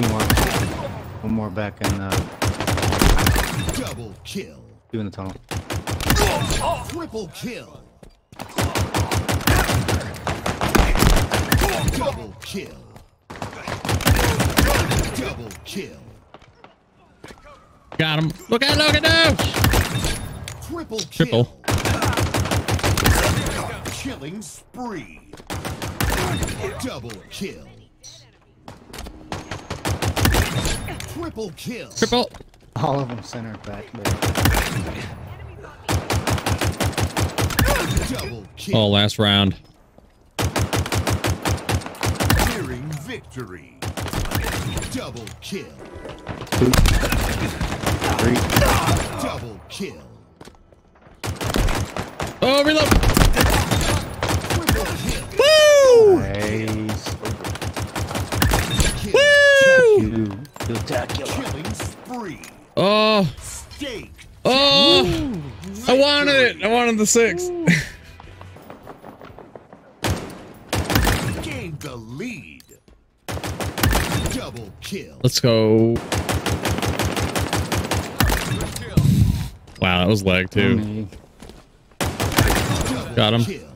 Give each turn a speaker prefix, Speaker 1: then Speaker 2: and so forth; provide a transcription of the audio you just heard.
Speaker 1: Two more. One more back and uh,
Speaker 2: Double kill.
Speaker 1: two in the tunnel.
Speaker 2: Triple kill. Double kill. Double kill.
Speaker 3: Got him. Look out, look at now.
Speaker 2: Triple kill.
Speaker 3: Triple.
Speaker 2: Killing spree. Double kill. Triple kill.
Speaker 3: Triple.
Speaker 1: All of them center back.
Speaker 2: Double kill.
Speaker 3: Oh, last round.
Speaker 2: Nearing victory. Double kill.
Speaker 1: Two. Three.
Speaker 2: Double kill.
Speaker 3: Oh, reload.
Speaker 2: Triple.
Speaker 3: Woo!
Speaker 1: Nice.
Speaker 2: Kill.
Speaker 1: Two. Spectacular.
Speaker 2: Killing oh. spree.
Speaker 3: Oh,
Speaker 2: Stake.
Speaker 3: oh. I wanted it. I wanted the six.
Speaker 2: Gained the lead. Double kill.
Speaker 3: Let's go. Wow, that was lag too. Got him.
Speaker 2: Kill.